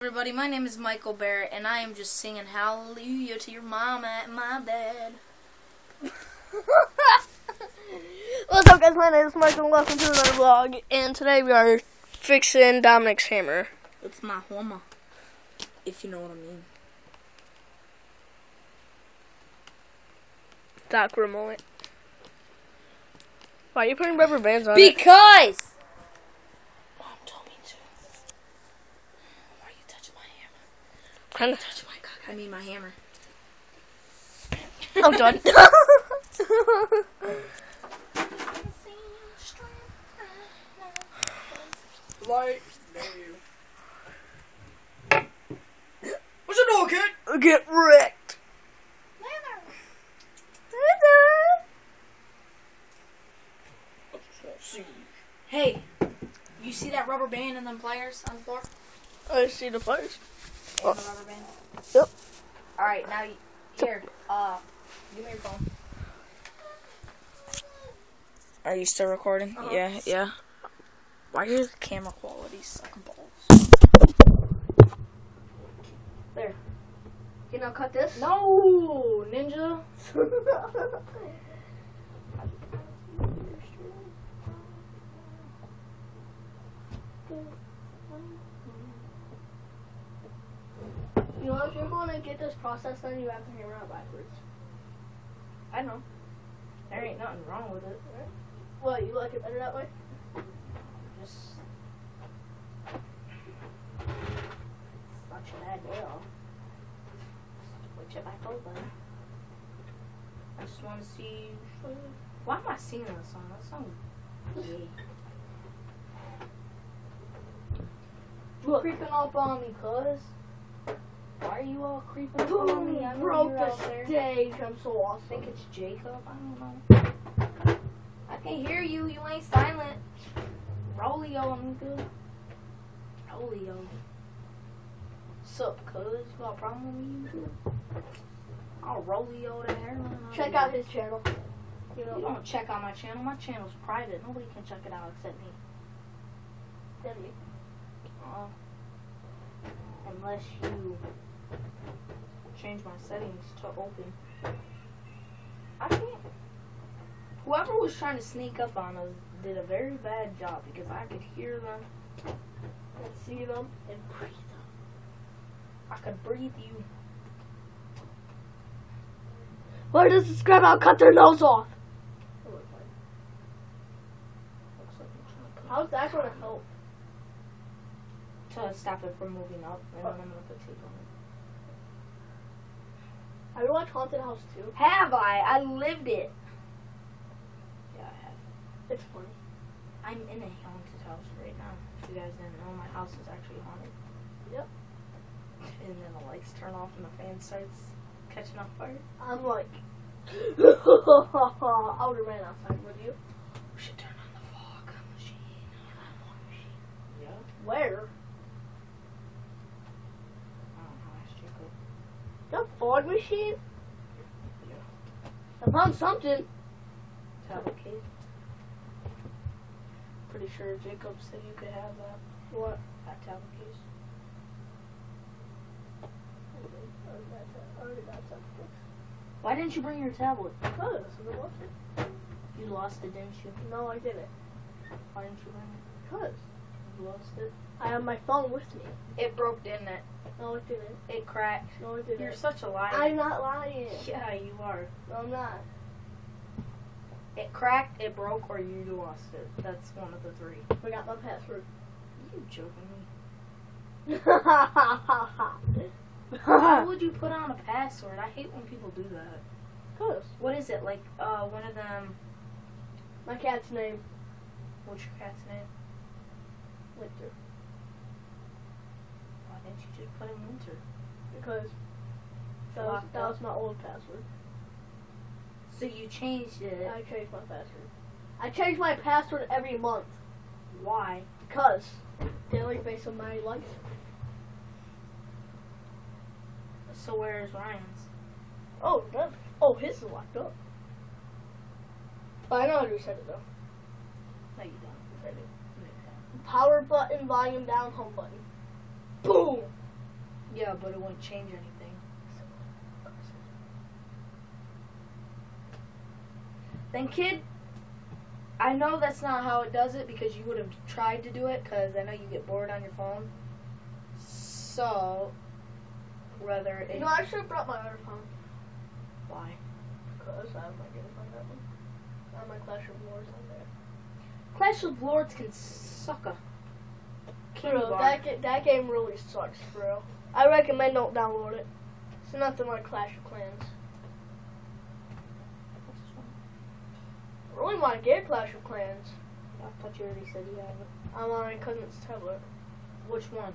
Everybody, my name is Michael Barrett, and I am just singing hallelujah to your mama and my dad. What's up, guys? My name is Michael, and welcome to another vlog. And today we are fixing Dominic's hammer. It's my homa, if you know what I mean. Awkward moment. Why are you putting rubber bands on it? Because! Mom told me to. Why are you touching my hammer? Kinda- Touch my cock. I mean my hammer. I'm done. Light. What's your door, kid? Get wrecked. Hey, you see that rubber band and them pliers on the floor? I see the fires. And the rubber band. Yep. All right, now you, here. Uh, give me your phone. Are you still recording? Uh-huh. Yeah, yeah. Why is the camera quality sucking balls? There. You know, cut this. No, ninja. You know, if you're going to get this process done, you have to hammer out backwards. I know. There ain't nothing wrong with it. What, you like it better that way? Just such a bad deal. Switch it back over. I just want to see. Why am I singing this song? That song. gay. You creeping up on me, cuz. Why are you all creeping me? I'm broke the stage. I'm so I think it's Jacob. I don't know. I can hear you. You ain't silent. Rolio, I'm good. Rolio. Sup, cuz? You got a problem with me? I'll Rolio the hairline. Check out his channel. You You know, don't check out my channel. My channel's private. Nobody can check it out except me. Did he? Uh, unless you change my settings to open. I can't. Whoever was trying to sneak up on us did a very bad job because I could hear them and see them and breathe them. I could breathe you. Where does the scrap out cut their nose off? How's that to help? to stop it from moving up, and then I'm gonna put tape on it. Have you watched Haunted House 2? Have I? I lived it. Yeah, I have. It's funny. I'm in a haunted house right now. If you guys didn't know, my house is actually haunted. Yep. And then the lights turn off and the fan starts catching on fire. I'm like, I would have ran outside with you. We should turn on the fog machine. Fog machine. Yeah. Where? I don't know. Ask Jacob. The Ford machine? Yeah. I found something. Tablet case. Pretty sure Jacob said you could have that. What? That tablet case. Why didn't you bring your tablet? Because I lost it. You lost it, didn't you? No, I didn't. Why didn't you bring it? Because You lost it. I have my phone with me. It broke, didn't it? No, it didn't. It cracked. No, it didn't. You're such a liar. I'm not lying. Yeah, you are. No, I'm not. It cracked, it broke, or you lost it. That's one of the three. Forgot my password. You joking me? Why would you put on a password? I hate when people do that. What is it? Like, uh, one of them. My cat's name. What's your cat's name? Winter. Why didn't just put in winter? Because that was, that was my old password. So you changed it. I changed my password. I change my password every month. Why? Because daily based on my life. So where's Ryan's? Oh, that, oh, his is locked up. I know how to reset it though. No, you don't. I do. Power button, volume down, home button. Boom. Yeah, but it wouldn't change anything. Then, kid, I know that's not how it does it because you would have tried to do it because I know you get bored on your phone. So, rather it. You know, I should have brought my other phone. Why? Because I have my game on that one. I have my Clash of Wars on there. Clash of Lords can suck a. Bro, bar. that, ga- that game really sucks, bro. I recommend don't download it. It's nothing like Clash of Clans. I really want to get Clash of Clans. I thought you already said you had it. I'm on my cousin's tablet. Which one?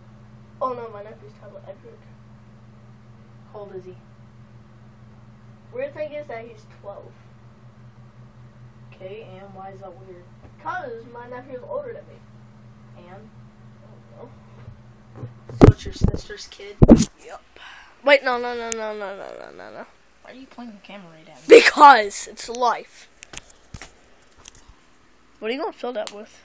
Oh no, my nephew's tablet, Edric. How old is he? Weird thing is that he's 12. Okay, and why is that weird? Because my nephew's older than me. And? I don't know. So it's your sister's kid? Yep. Wait, no, no, no, no, no, no, no, no, no. Why are you pointing the camera right at me? Because it's life. What are you gonna fill that with?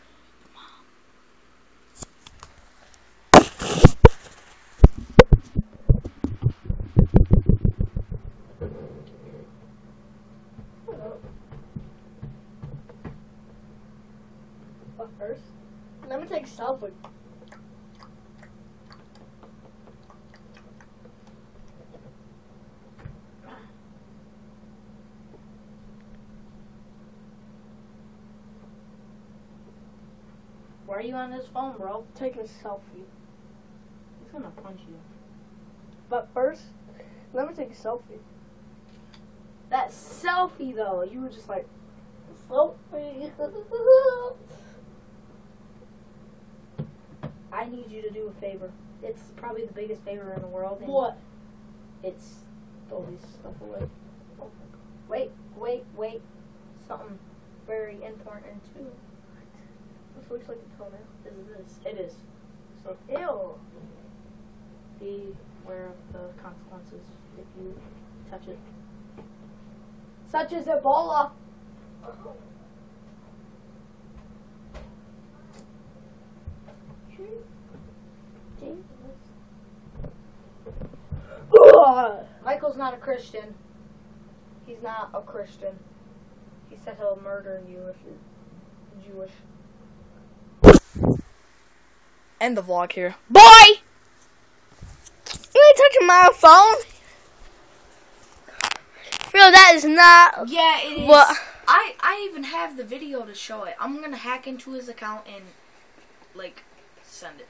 What first? Let me take a selfie. Why are you on this phone, bro? Taking a selfie. He's gonna punch you. But first, let me take a selfie. That selfie, though, you were just like, Selfie. I need you to do a favor. It's probably the biggest favor in the world. and what? It's throw this stuff away. Oh, wait, wait, wait. Something very important too. This looks like a toenail. Is this? It is. So ill. be aware of the consequences if you touch it. Such as Ebola. Michael's not a Christian. He's not a Christian. He said he'll murder you if you're Jewish. End the vlog here. Bye! You ain't touching my phone. Bro, that is not Yeah, it is. what. I I even have the video to show it. I'm gonna hack into his account and like send it.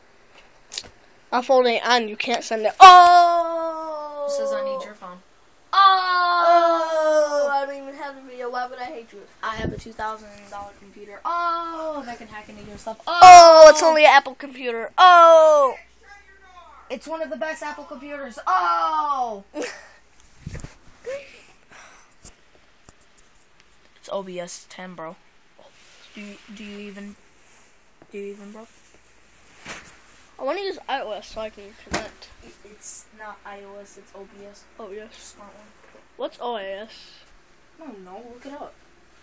My phone ain't on. You can't send it. Oh! It says I need your phone. Oh! I don't even have the video. Why would I hate you? I have a two thousand dollar computer. Oh, if I can hack into your stuff. Oh, oh. it's only an Apple computer. Oh! It's one of the best Apple computers. Oh. It's OBS 10, bro. Do you, do you even do you even, bro? I want to use iOS so I can connect. It's not iOS. It's OBS. Oh, yes. Smart one. What's OAS? No, no, look it up.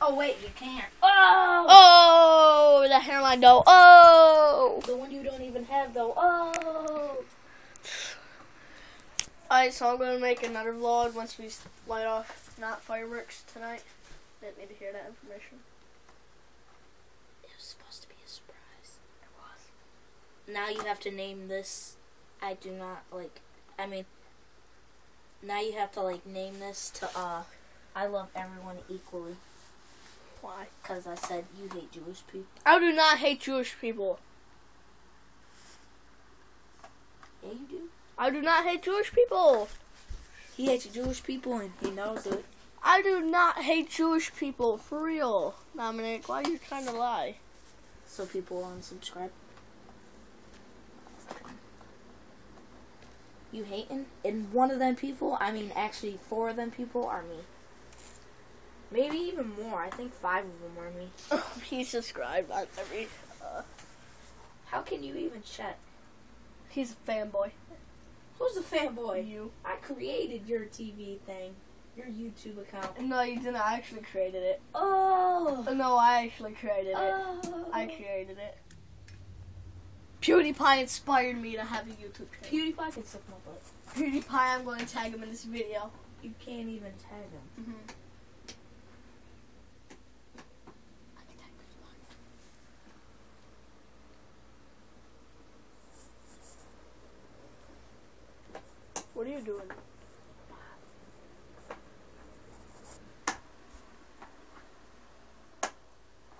Oh wait, you can't. Oh! Oh, the hairline dough. Oh! The one you don't even have though. Oh. Alright, so I'm going to make another vlog once we light off not fireworks tonight. Didn't need to hear that information. It was supposed to be a surprise. It was. Now you have to name this. I do not like. I mean. Now you have to like name this to uh. I love everyone equally. Why? Cause I said you hate Jewish people. I do not hate Jewish people. Yeah, you do. I do not hate Jewish people. He hates Jewish people and he knows it. I do not hate Jewish people. For real. Dominic, why are you trying to lie? So people unsubscribe. You hating? And one of them people, I mean, actually four of them people are me. Maybe even more. I think five of them are me. He's subscribed on every. Uh, How can you even check? he's a fanboy. Who's the fanboy? You. I created your TV thing, your YouTube account. No, you didn't. I actually created it. Oh. No, I actually created it. Oh. I created it. PewDiePie inspired me to have a YouTube channel. PewDiePie can suck my butt. PewDiePie, I'm going to tag him in this video. You can't even tag him. Mm-hmm. What you doing?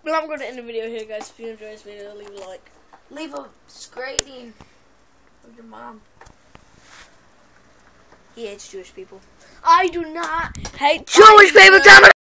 Well, I'm going to end the video here, guys. If you enjoyed this video, leave a like. Leave a scrating of your mom. He hates Jewish people. I do not hate Jewish people. Damn it!